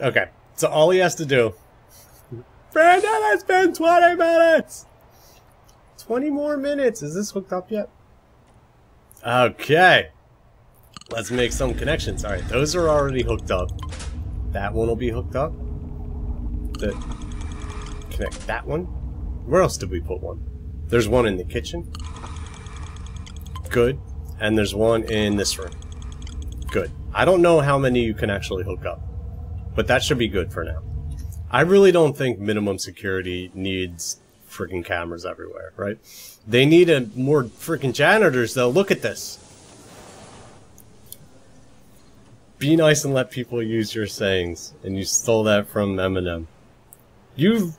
Okay, so all he has to do. Brandon, it's been 20 minutes! 20 more minutes. Is this hooked up yet? Okay. Let's make some connections. Alright, those are already hooked up. That one will be hooked up. The connect that one. Where else did we put one? There's one in the kitchen. Good. And there's one in this room. Good. I don't know how many you can actually hook up. But that should be good for now. I really don't think minimum security needs freaking cameras everywhere, right? They need a more freaking janitors though. Look at this. Be nice and let people use your sayings. And you stole that from Eminem. You,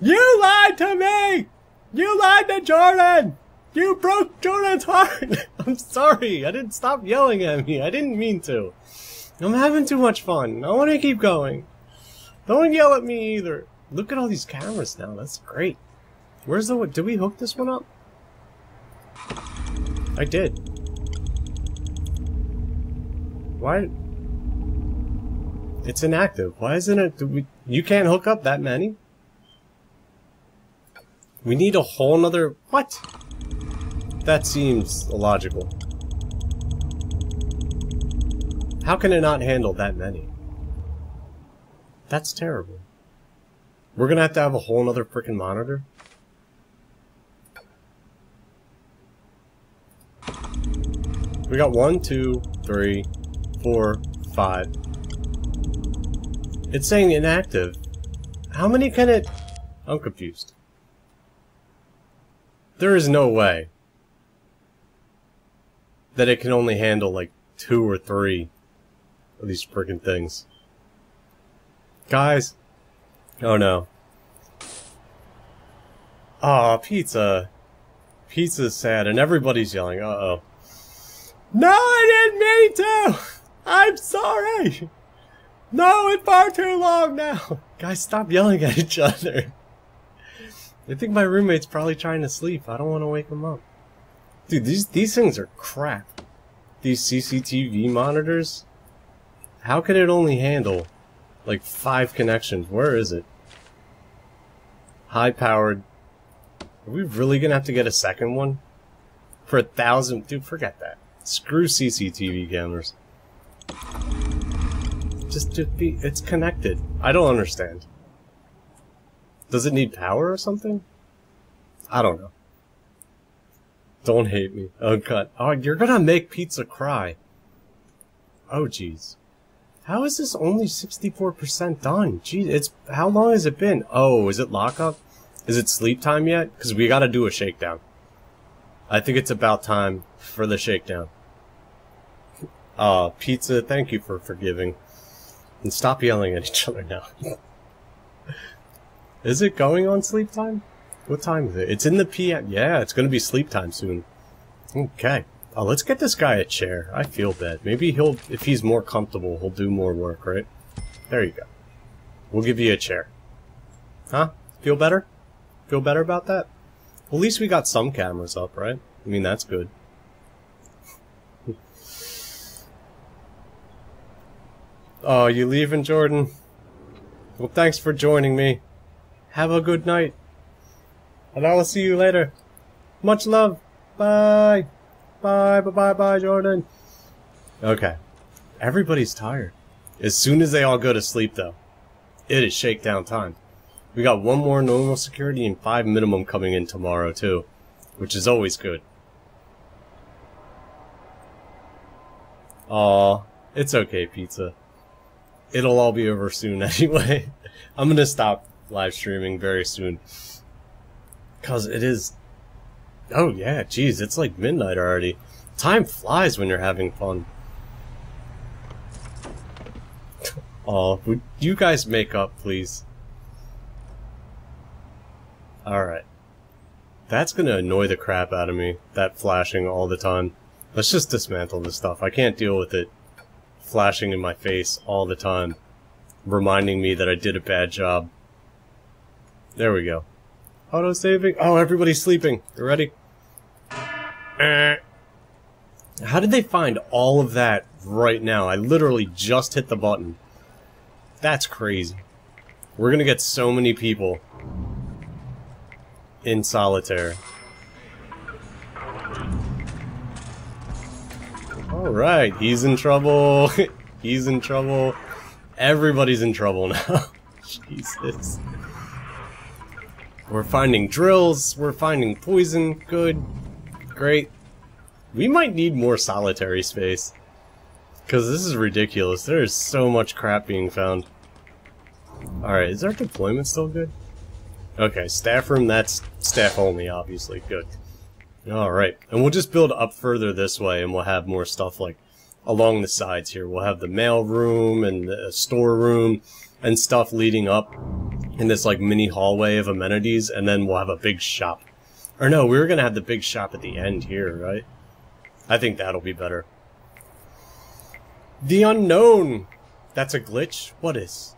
you lied to me! You lied to Jordan! You broke Jordan's heart! I'm sorry, I didn't stop yelling at me. I didn't mean to. I'm having too much fun. I want to keep going. Don't yell at me either. Look at all these cameras now. That's great. Where's the... Did we hook this one up? I did. Why... It's inactive. Why isn't it... We, you can't hook up that many? We need a whole nother... What? That seems illogical. How can it not handle that many? That's terrible. We're gonna have to have a whole nother freaking monitor? We got one, two, three, four, five. It's saying inactive. How many can it... I'm confused. There is no way that it can only handle like two or three of these freaking things. Guys. Oh no. Aw, oh, pizza. Pizza's sad and everybody's yelling, uh-oh. No, I didn't mean to! I'm sorry! No, it's far too long now! Guys, stop yelling at each other. I think my roommate's probably trying to sleep. I don't want to wake him up. Dude, these, these things are crap. These CCTV monitors? How can it only handle, like, five connections? Where is it? High-powered. Are we really gonna have to get a second one? For a thousand? Dude, forget that. Screw CCTV cameras. Just, just be, it's connected. I don't understand. Does it need power or something? I don't know. Don't hate me. Oh god. Oh, you're gonna make pizza cry. Oh jeez. How is this only 64% done? Jeez, it's, how long has it been? Oh, is it lockup? Is it sleep time yet? Because we gotta do a shakedown. I think it's about time for the shakedown. Uh, pizza, thank you for forgiving. And stop yelling at each other now. is it going on sleep time? What time is it? It's in the PM. Yeah, it's gonna be sleep time soon. Okay. Oh, let's get this guy a chair. I feel bad. Maybe he'll, if he's more comfortable, he'll do more work, right? There you go. We'll give you a chair. Huh? Feel better? Feel better about that? At least we got some cameras up, right? I mean, that's good. oh, you leaving, Jordan? Well, thanks for joining me. Have a good night. And I will see you later. Much love. Bye. Bye, bye, bye, bye, Jordan. Okay. Everybody's tired. As soon as they all go to sleep, though, it is shakedown time. We got one more normal security and five minimum coming in tomorrow, too, which is always good. Aw, it's okay, pizza. It'll all be over soon anyway. I'm gonna stop live streaming very soon. Cause it is Oh yeah, geez, it's like midnight already. Time flies when you're having fun. Oh, would you guys make up, please? Alright. That's gonna annoy the crap out of me, that flashing all the time. Let's just dismantle this stuff. I can't deal with it flashing in my face all the time, reminding me that I did a bad job. There we go. Auto saving. Oh, everybody's sleeping. You ready? Eh. How did they find all of that right now? I literally just hit the button. That's crazy. We're gonna get so many people in solitaire. Alright, he's in trouble. he's in trouble. Everybody's in trouble now. Jesus. We're finding drills, we're finding poison, good, great. We might need more solitary space. Because this is ridiculous, there is so much crap being found. Alright, is our deployment still good? Okay, staff room, that's staff only, obviously, good. Alright, and we'll just build up further this way and we'll have more stuff like along the sides here. We'll have the mail room and the storeroom and stuff leading up in this like mini hallway of amenities, and then we'll have a big shop. Or no, we were gonna have the big shop at the end here, right? I think that'll be better. The unknown! That's a glitch? What is?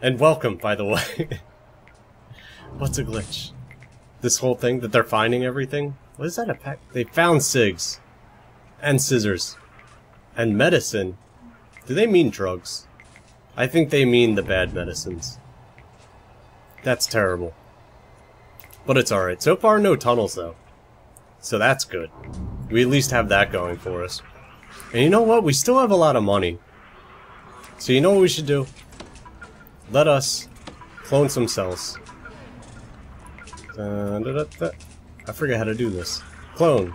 And welcome, by the way. What's a glitch? This whole thing that they're finding everything? What is that a pack? They found SIGs. And scissors. And medicine. Do they mean drugs? I think they mean the bad medicines. That's terrible. But it's alright. So far, no tunnels, though. So that's good. We at least have that going for us. And you know what? We still have a lot of money. So you know what we should do? Let us clone some cells. Uh. I forget how to do this. Clone.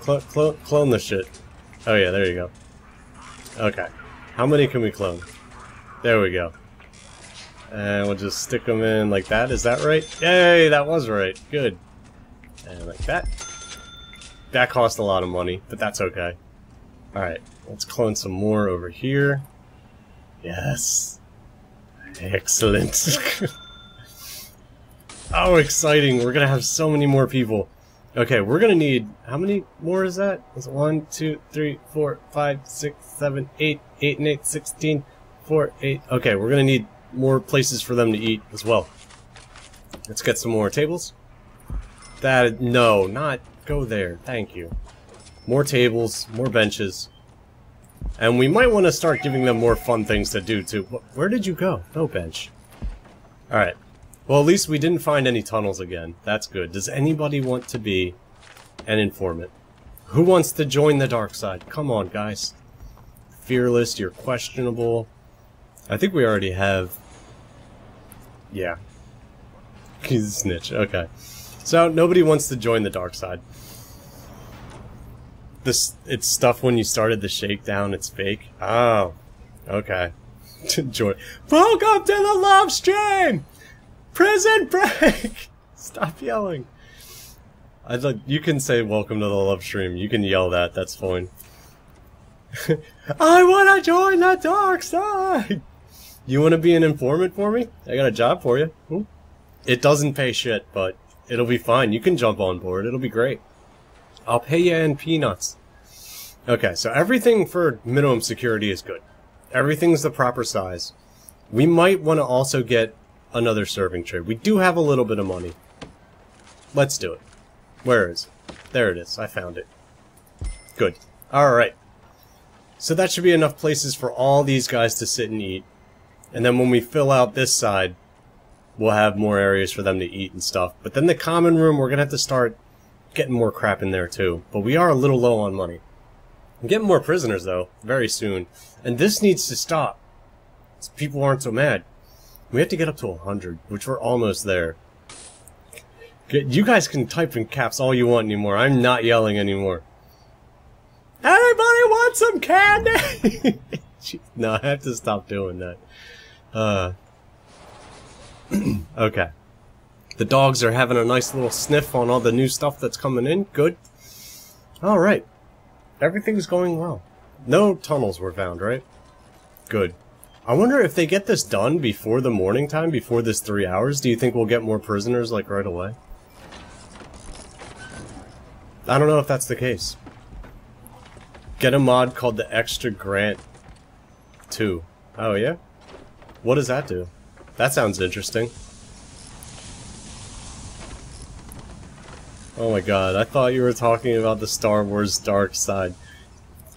Cl clone, clone the shit. Oh yeah, there you go. Okay. How many can we clone? There we go. And we'll just stick them in like that. Is that right? Yay, that was right. Good. And like that. That cost a lot of money, but that's okay. Alright, let's clone some more over here. Yes. Excellent. oh, exciting. We're gonna have so many more people. Okay, we're gonna need... How many more is that? Is it 1, 2, 3, 4, 5, 6, 7, 8, 8 and eight, sixteen, four, 8... Okay, we're gonna need more places for them to eat as well. Let's get some more tables. That... No, not... Go there. Thank you. More tables, more benches. And we might want to start giving them more fun things to do, too. Where did you go? No bench. Alright. Well, at least we didn't find any tunnels again. That's good. Does anybody want to be an informant? Who wants to join the dark side? Come on, guys. Fearless, you're questionable. I think we already have... Yeah. He's a snitch. Okay. So, nobody wants to join the dark side. This, it's stuff when you started the shakedown, it's fake. Oh. Okay. join. Welcome to the love stream! Prison break! Stop yelling. I'd like, you can say welcome to the love stream. You can yell that, that's fine. I wanna join the dark side! You wanna be an informant for me? I got a job for you. It doesn't pay shit, but it'll be fine. You can jump on board. It'll be great. I'll pay you in peanuts. Okay, so everything for minimum security is good. Everything's the proper size. We might want to also get another serving tray. We do have a little bit of money. Let's do it. Where is it? There it is. I found it. Good. Alright. So that should be enough places for all these guys to sit and eat. And then when we fill out this side, we'll have more areas for them to eat and stuff. But then the common room, we're going to have to start getting more crap in there too. But we are a little low on money. I'm getting more prisoners though, very soon. And this needs to stop. People aren't so mad. We have to get up to 100, which we're almost there. You guys can type in caps all you want anymore. I'm not yelling anymore. Everybody wants some candy! no, I have to stop doing that. Uh, okay. The dogs are having a nice little sniff on all the new stuff that's coming in. Good. Alright. Everything's going well. No tunnels were found, right? Good. I wonder if they get this done before the morning time, before this three hours, do you think we'll get more prisoners, like, right away? I don't know if that's the case. Get a mod called the Extra Grant 2. Oh, yeah? What does that do? That sounds interesting. Oh my god, I thought you were talking about the Star Wars dark side.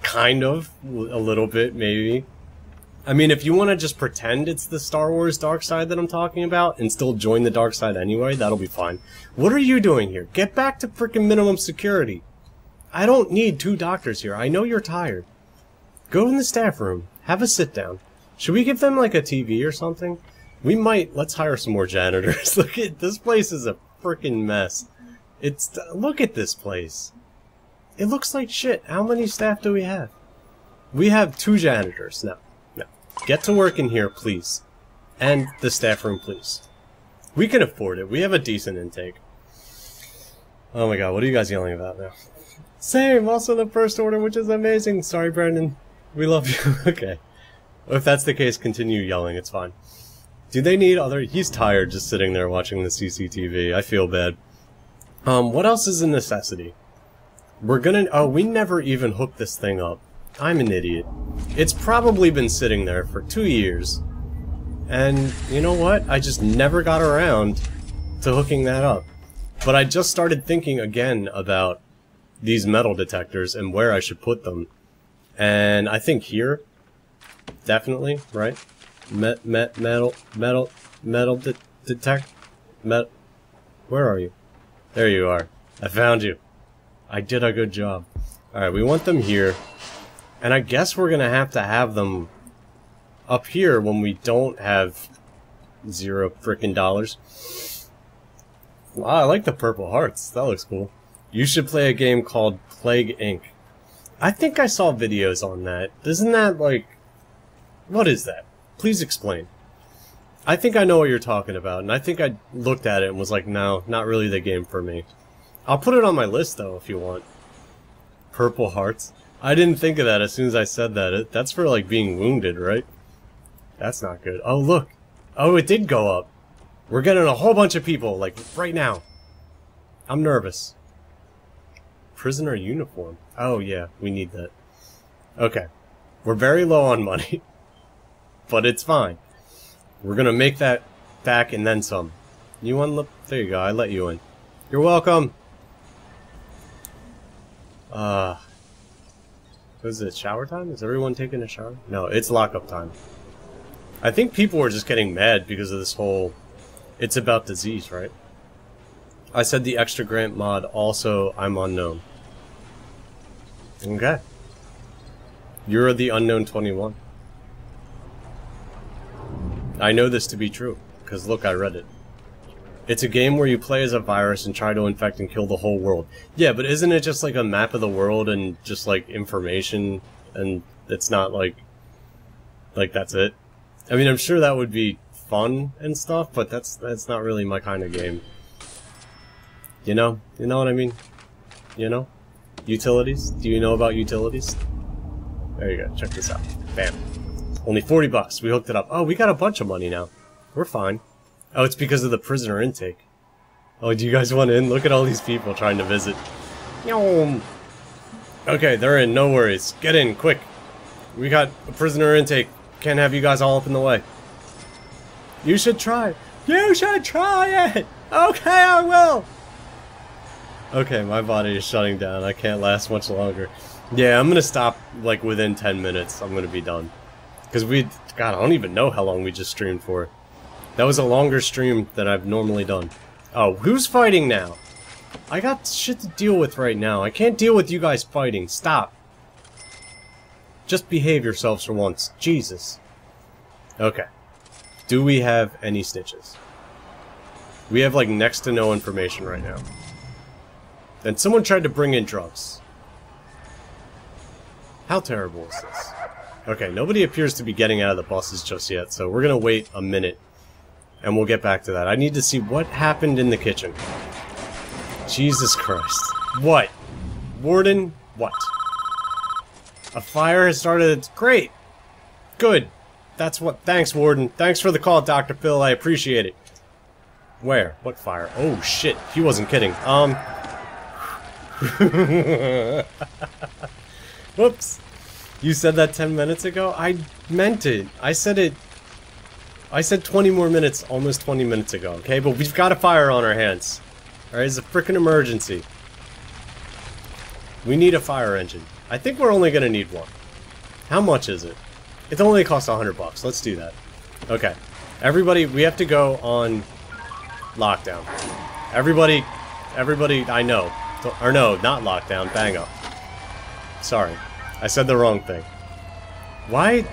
Kind of. A little bit, maybe. I mean, if you want to just pretend it's the Star Wars dark side that I'm talking about and still join the dark side anyway, that'll be fine. What are you doing here? Get back to freaking minimum security. I don't need two doctors here. I know you're tired. Go in the staff room. Have a sit down. Should we give them like a TV or something? We might. Let's hire some more janitors. look at this place is a freaking mess. It's look at this place. It looks like shit. How many staff do we have? We have two janitors now. Get to work in here, please. And the staff room, please. We can afford it. We have a decent intake. Oh my god, what are you guys yelling about now? Same, also the first order, which is amazing. Sorry, Brandon. We love you. okay. If that's the case, continue yelling. It's fine. Do they need other... He's tired just sitting there watching the CCTV. I feel bad. Um, what else is a necessity? We're gonna... Oh, we never even hooked this thing up. I'm an idiot. It's probably been sitting there for two years. And you know what? I just never got around to hooking that up. But I just started thinking again about these metal detectors and where I should put them. And I think here, definitely, right? Met, met, metal, metal, metal de detect, met, where are you? There you are. I found you. I did a good job. Alright, we want them here. And I guess we're gonna have to have them up here when we don't have zero frickin' dollars. Wow, I like the purple hearts. That looks cool. You should play a game called Plague Inc. I think I saw videos on that. Isn't that like... What is that? Please explain. I think I know what you're talking about, and I think I looked at it and was like, no, not really the game for me. I'll put it on my list, though, if you want. Purple Hearts. I didn't think of that as soon as I said that. It, that's for, like, being wounded, right? That's not good. Oh, look. Oh, it did go up. We're getting a whole bunch of people, like, right now. I'm nervous. Prisoner uniform. Oh, yeah, we need that. Okay. We're very low on money. but it's fine. We're gonna make that back and then some. You unlook. There you go, I let you in. You're welcome! Uh... Is it shower time? Is everyone taking a shower? No, it's lockup time. I think people are just getting mad because of this whole... It's about disease, right? I said the extra grant mod, also I'm unknown. Okay. You're the unknown 21. I know this to be true, because look, I read it. It's a game where you play as a virus and try to infect and kill the whole world. Yeah, but isn't it just like a map of the world and just like information and it's not like like that's it? I mean, I'm sure that would be fun and stuff, but that's that's not really my kind of game. You know? You know what I mean? You know? Utilities? Do you know about utilities? There you go. Check this out. Bam. Only 40 bucks. We hooked it up. Oh, we got a bunch of money now. We're fine. Oh, it's because of the prisoner intake. Oh, do you guys want in? Look at all these people trying to visit. Okay, they're in. No worries. Get in, quick. We got a prisoner intake. Can't have you guys all up in the way. You should try. You should try it! Okay, I will! Okay, my body is shutting down. I can't last much longer. Yeah, I'm gonna stop, like, within 10 minutes. I'm gonna be done. Because we, God, I don't even know how long we just streamed for. That was a longer stream than I've normally done. Oh, who's fighting now? I got shit to deal with right now. I can't deal with you guys fighting. Stop. Just behave yourselves for once. Jesus. Okay. Do we have any stitches? We have, like, next to no information right now. And someone tried to bring in drugs. How terrible is this? Okay, nobody appears to be getting out of the buses just yet, so we're gonna wait a minute. And we'll get back to that. I need to see what happened in the kitchen. Jesus Christ. What? Warden? What? A fire has started. Great. Good. That's what. Thanks, Warden. Thanks for the call, Dr. Phil. I appreciate it. Where? What fire? Oh, shit. He wasn't kidding. Um. Whoops. You said that 10 minutes ago? I meant it. I said it... I said 20 more minutes, almost 20 minutes ago, okay? But we've got a fire on our hands. Alright, it's a freaking emergency. We need a fire engine. I think we're only gonna need one. How much is it? It only costs a hundred bucks. Let's do that. Okay. Everybody, we have to go on lockdown. Everybody, everybody, I know. Or no, not lockdown, bang up. Sorry. I said the wrong thing. Why?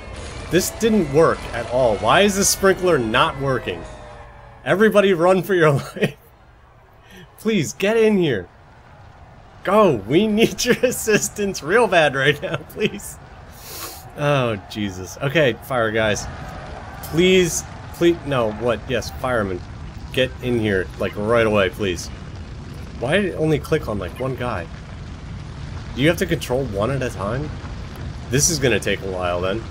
This didn't work at all. Why is this sprinkler not working? Everybody run for your life. Please, get in here. Go! We need your assistance real bad right now, please. Oh, Jesus. Okay, fire guys. Please, please, no, what? Yes, firemen. Get in here, like, right away, please. Why did it only click on, like, one guy? Do you have to control one at a time? This is gonna take a while, then.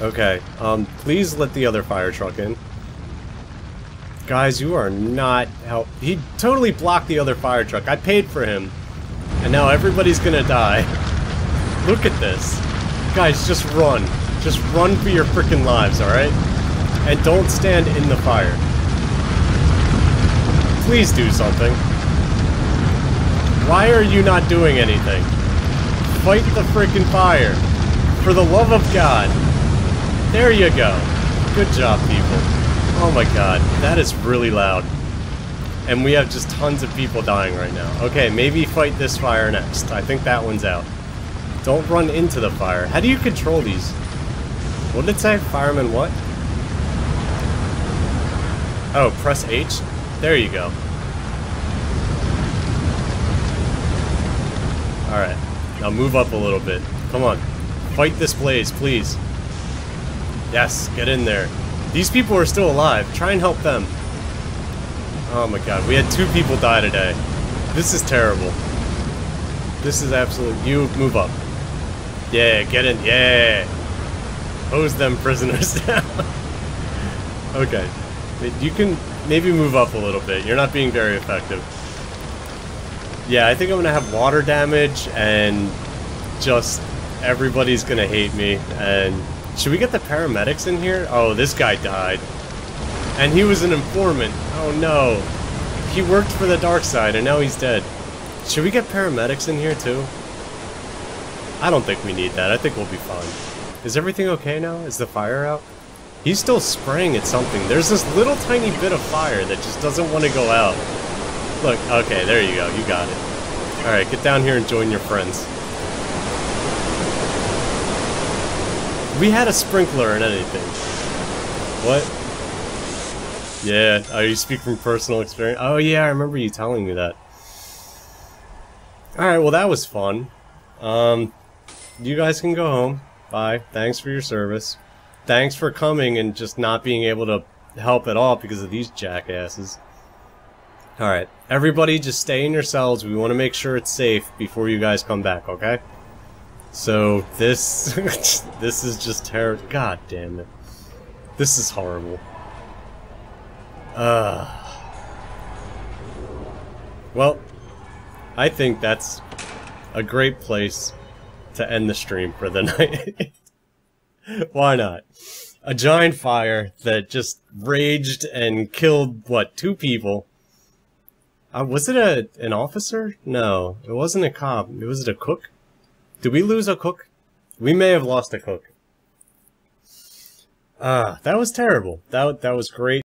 Okay, um, please let the other fire truck in. Guys, you are not help- He totally blocked the other fire truck. I paid for him. And now everybody's gonna die. Look at this. Guys, just run. Just run for your freaking lives, alright? And don't stand in the fire. Please do something. Why are you not doing anything? Fight the freaking fire. For the love of God. There you go. Good job, people. Oh my god, that is really loud. And we have just tons of people dying right now. Okay, maybe fight this fire next. I think that one's out. Don't run into the fire. How do you control these? What did it say? Fireman what? Oh, press H? There you go. Alright. Now move up a little bit. Come on. Fight this blaze, please. Yes, get in there. These people are still alive. Try and help them. Oh my god, we had two people die today. This is terrible. This is absolute. You move up. Yeah, get in. Yeah. Hose them prisoners down. okay. You can maybe move up a little bit. You're not being very effective. Yeah, I think I'm gonna have water damage and just everybody's gonna hate me and should we get the paramedics in here? Oh, this guy died. And he was an informant. Oh no. He worked for the dark side and now he's dead. Should we get paramedics in here too? I don't think we need that. I think we'll be fine. Is everything okay now? Is the fire out? He's still spraying at something. There's this little tiny bit of fire that just doesn't want to go out. Look, okay, there you go. You got it. Alright, get down here and join your friends. We had a sprinkler and anything. What? Yeah, oh, you speak from personal experience? Oh yeah, I remember you telling me that. Alright, well that was fun. Um, you guys can go home. Bye. Thanks for your service. Thanks for coming and just not being able to help at all because of these jackasses. Alright, everybody just stay in your cells. We want to make sure it's safe before you guys come back, okay? So, this... this is just terrible. God damn it. This is horrible. Uh... Well, I think that's a great place to end the stream for the night. Why not? A giant fire that just raged and killed, what, two people? Uh, was it a an officer? No, it wasn't a cop. Was it a cook? Did we lose a cook? We may have lost a cook. Ah, uh, that was terrible. That that was great.